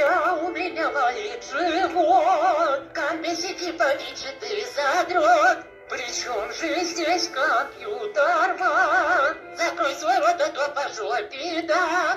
Коля, у меня болит живот, как без сети и задрот. Причем же здесь компьютер, Закрой свой рот, а то по жопе дам.